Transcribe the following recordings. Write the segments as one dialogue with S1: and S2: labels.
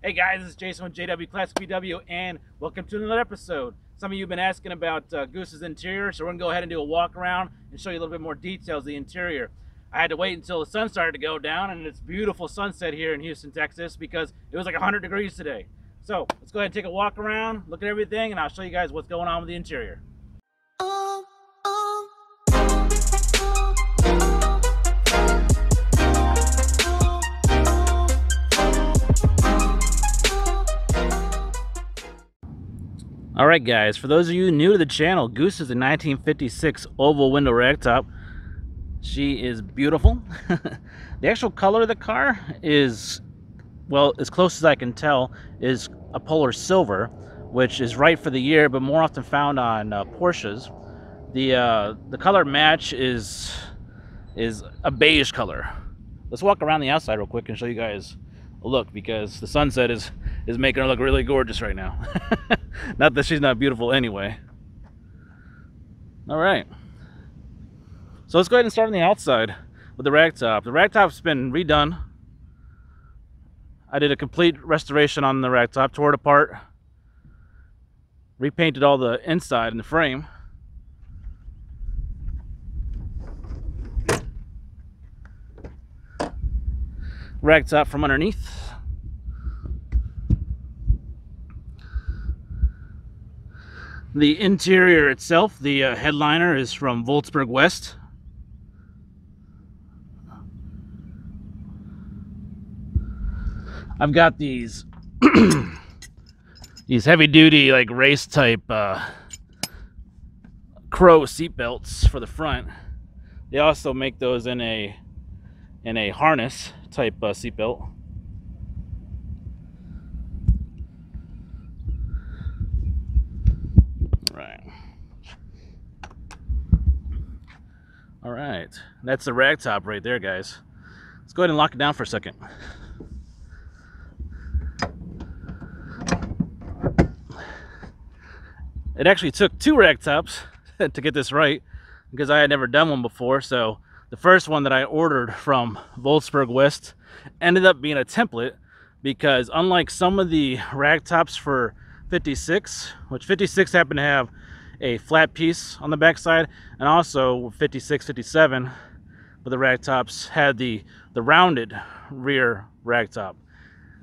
S1: Hey guys, this is Jason with JW Classic VW, and welcome to another episode. Some of you have been asking about uh, Goose's interior, so we're gonna go ahead and do a walk around and show you a little bit more details of the interior. I had to wait until the sun started to go down, and it's beautiful sunset here in Houston, Texas, because it was like 100 degrees today. So let's go ahead and take a walk around, look at everything, and I'll show you guys what's going on with the interior. All right, guys, for those of you new to the channel, Goose is a 1956 oval window ragtop. She is beautiful. the actual color of the car is, well, as close as I can tell, is a polar silver, which is right for the year, but more often found on uh, Porsches. The uh, the color match is is a beige color. Let's walk around the outside real quick and show you guys a look because the sunset is is making her look really gorgeous right now. not that she's not beautiful anyway. All right. So let's go ahead and start on the outside with the ragtop. The ragtop's been redone. I did a complete restoration on the ragtop, tore it apart, repainted all the inside and the frame. Ragtop from underneath. The interior itself, the uh, headliner is from Wolfsburg West. I've got these these heavy duty like race type uh, crow seat belts for the front. They also make those in a in a harness type uh, seat belt. Right. All right, that's the rag top right there, guys. Let's go ahead and lock it down for a second. It actually took two rag tops to get this right because I had never done one before. So the first one that I ordered from Wolfsburg West ended up being a template because unlike some of the rag tops for 56, which 56 happened to have a flat piece on the backside, and also 56, 57, but the rag tops had the, the rounded rear rag top.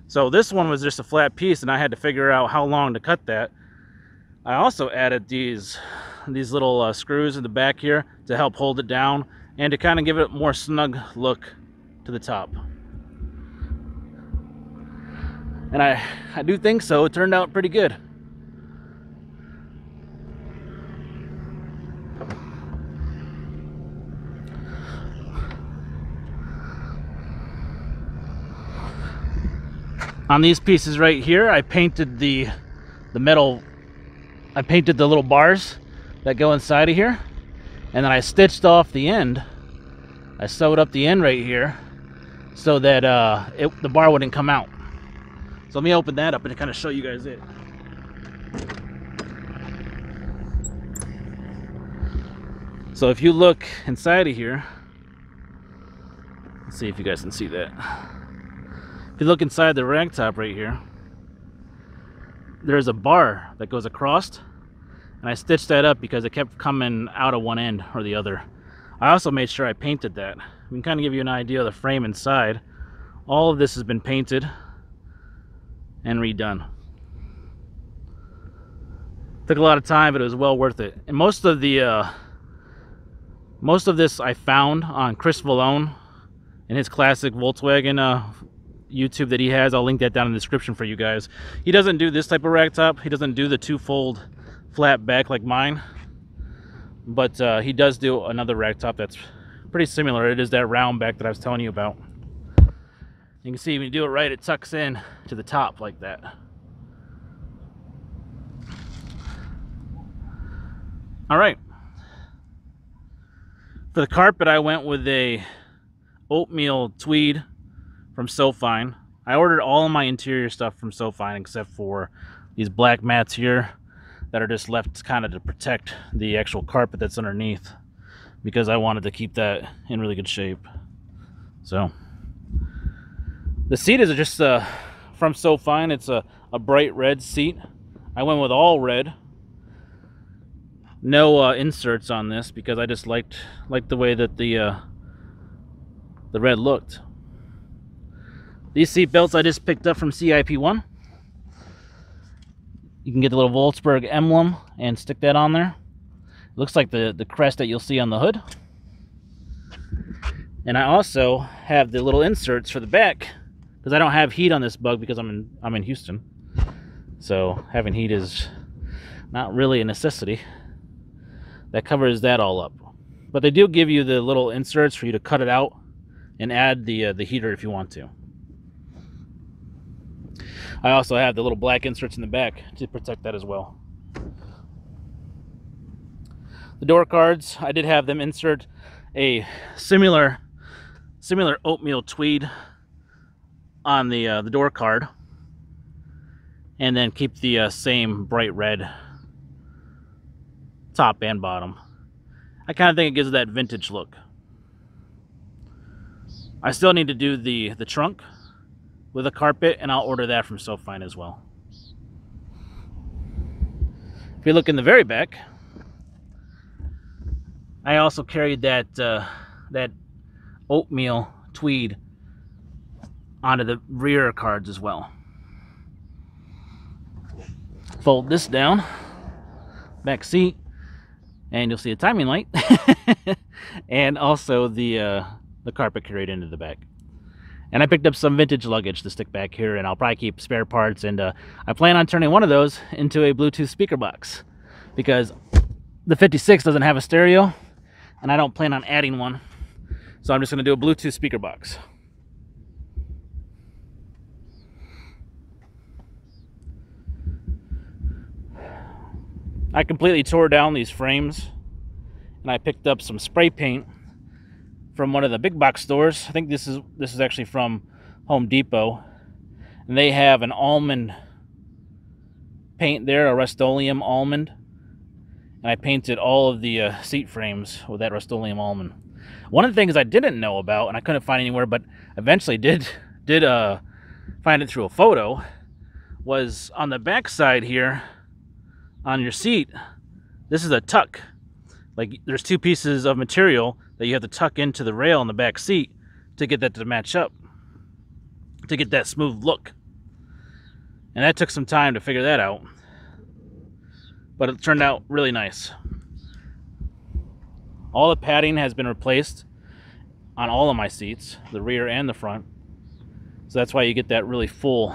S1: So this one was just a flat piece and I had to figure out how long to cut that. I also added these these little uh, screws in the back here to help hold it down and to kind of give it a more snug look to the top. And I, I do think so. It turned out pretty good. On these pieces right here, I painted the the metal I painted the little bars that go inside of here. And then I stitched off the end. I sewed up the end right here so that uh, it, the bar wouldn't come out. So let me open that up and kind of show you guys it. So if you look inside of here let's see if you guys can see that if you look inside the rag top right here there's a bar that goes across and I stitched that up because it kept coming out of one end or the other. I also made sure I painted that. We can kind of give you an idea of the frame inside. All of this has been painted and redone. Took a lot of time, but it was well worth it. And most of the uh, most of this I found on Chris Vallone in his classic Volkswagen uh, YouTube that he has. I'll link that down in the description for you guys. He doesn't do this type of rag top. He doesn't do the two-fold flat back like mine. But uh, he does do another rag top that's pretty similar. It is that round back that I was telling you about. You can see when you do it right, it tucks in to the top like that. All right. For the carpet, I went with a oatmeal tweed from Sewfine. I ordered all my interior stuff from Sewfine except for these black mats here that are just left kind of to protect the actual carpet that's underneath because I wanted to keep that in really good shape. So the seat is just a from Sewfine. It's a, a bright red seat. I went with all red. No uh, inserts on this because I just liked liked the way that the uh, the red looked. These seat belts I just picked up from CIP1. You can get the little Wolfsburg emblem and stick that on there. Looks like the, the crest that you'll see on the hood. And I also have the little inserts for the back because I don't have heat on this bug because I'm in I'm in Houston. So having heat is not really a necessity. That covers that all up. But they do give you the little inserts for you to cut it out and add the uh, the heater if you want to. I also have the little black inserts in the back to protect that as well. The door cards, I did have them insert a similar similar oatmeal tweed on the uh, the door card and then keep the uh, same bright red top and bottom. I kind of think it gives that vintage look. I still need to do the, the trunk with a carpet, and I'll order that from Sewfine as well. If you look in the very back, I also carried that uh, that oatmeal tweed onto the rear cards as well. Fold this down, back seat, and you'll see a timing light, and also the uh, the carpet carried into the back. And I picked up some vintage luggage to stick back here, and I'll probably keep spare parts. And uh, I plan on turning one of those into a Bluetooth speaker box because the 56 doesn't have a stereo, and I don't plan on adding one. So I'm just going to do a Bluetooth speaker box. I completely tore down these frames and I picked up some spray paint from one of the big box stores. I think this is this is actually from Home Depot. And they have an almond paint there, a Rust-Oleum almond. And I painted all of the uh, seat frames with that Rust-Oleum almond. One of the things I didn't know about and I couldn't find anywhere but eventually did did uh find it through a photo was on the back side here on your seat. This is a tuck. Like there's two pieces of material that you have to tuck into the rail in the back seat to get that to match up, to get that smooth look. And that took some time to figure that out. But it turned out really nice. All the padding has been replaced on all of my seats, the rear and the front. So that's why you get that really full,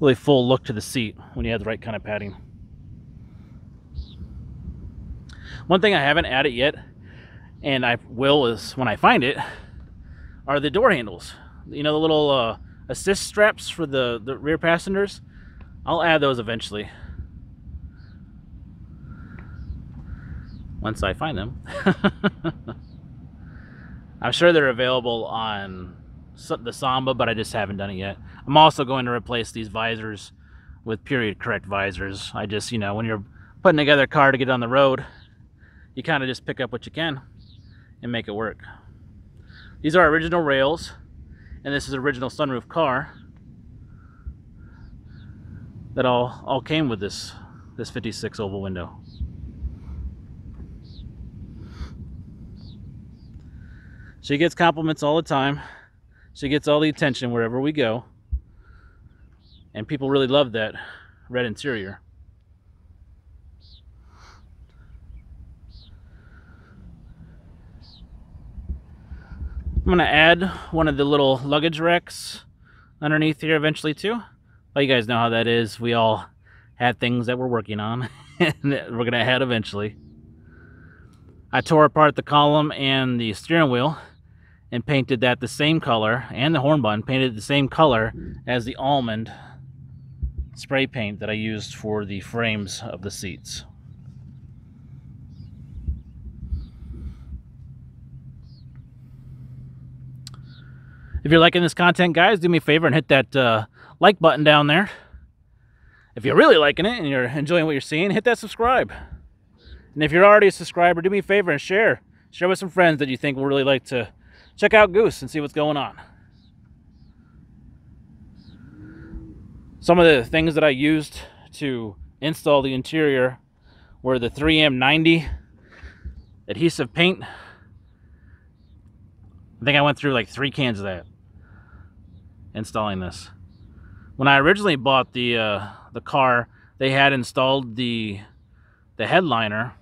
S1: really full look to the seat when you have the right kind of padding. One thing I haven't added yet and I will is when I find it are the door handles. You know the little uh, assist straps for the, the rear passengers? I'll add those eventually. Once I find them. I'm sure they're available on the Samba, but I just haven't done it yet. I'm also going to replace these visors with period correct visors. I just, you know, when you're putting together a car to get on the road, you kind of just pick up what you can and make it work. These are original rails, and this is original sunroof car that all all came with this this 56 oval window. She gets compliments all the time. She gets all the attention wherever we go. And people really love that red interior. I'm going to add one of the little luggage racks underneath here eventually too. Well, you guys know how that is. We all have things that we're working on and we're going to add eventually. I tore apart the column and the steering wheel and painted that the same color and the horn button painted the same color as the almond spray paint that I used for the frames of the seats. If you're liking this content, guys, do me a favor and hit that uh, like button down there. If you're really liking it and you're enjoying what you're seeing, hit that subscribe. And if you're already a subscriber, do me a favor and share. Share with some friends that you think will really like to check out Goose and see what's going on. Some of the things that I used to install the interior were the 3M90 adhesive paint. I think I went through like three cans of that installing this. When I originally bought the uh, the car, they had installed the the headliner,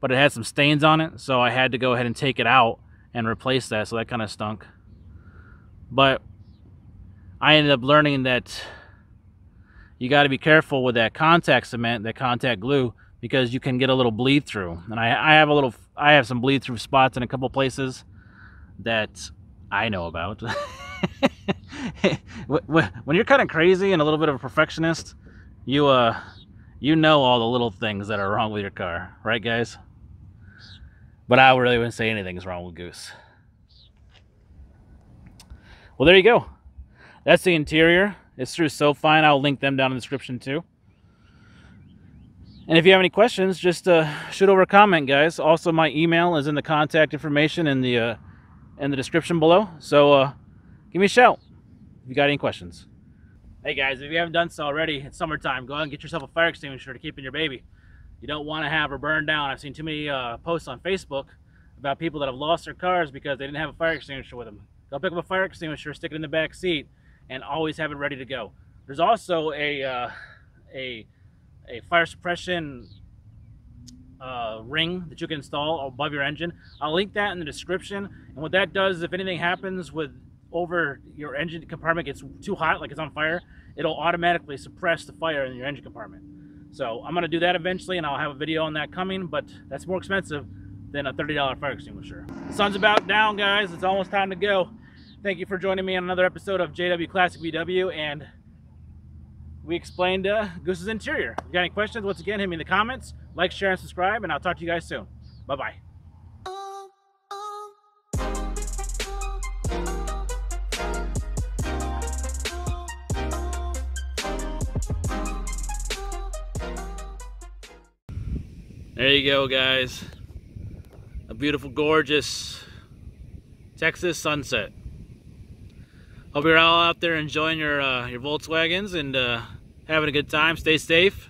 S1: but it had some stains on it, so I had to go ahead and take it out and replace that. So that kind of stunk. But I ended up learning that you got to be careful with that contact cement, that contact glue, because you can get a little bleed through. And I, I have a little, I have some bleed through spots in a couple places that I know about. when you're kind of crazy and a little bit of a perfectionist, you uh, you know all the little things that are wrong with your car, right, guys? But I really wouldn't say anything's wrong with Goose. Well, there you go. That's the interior. It's through Sewfine. I'll link them down in the description too. And if you have any questions, just uh, shoot over a comment, guys. Also, my email is in the contact information in the uh, in the description below. So uh, give me a shout if you got any questions. Hey guys, if you haven't done so already, it's summertime. Go out and get yourself a fire extinguisher to keep in your baby. You don't want to have her burn down. I've seen too many uh, posts on Facebook about people that have lost their cars because they didn't have a fire extinguisher with them. Go pick up a fire extinguisher, stick it in the back seat, and always have it ready to go. There's also a uh, a a fire suppression uh, ring that you can install above your engine. I'll link that in the description. And what that does, is if anything happens with over your engine compartment gets too hot, like it's on fire, it'll automatically suppress the fire in your engine compartment. So I'm gonna do that eventually and I'll have a video on that coming, but that's more expensive than a $30 fire extinguisher. Sun's about down, guys. It's almost time to go. Thank you for joining me on another episode of JW Classic VW and we explained uh, Goose's interior. If you got any questions, once again, hit me in the comments. Like, share, and subscribe, and I'll talk to you guys soon. Bye-bye. There you go, guys. A beautiful, gorgeous Texas sunset. Hope you're all out there enjoying your uh, your Volkswagens and uh, having a good time. Stay safe.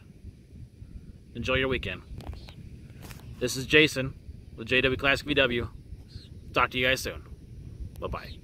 S1: Enjoy your weekend. This is Jason with JW Classic VW. Talk to you guys soon. Bye-bye.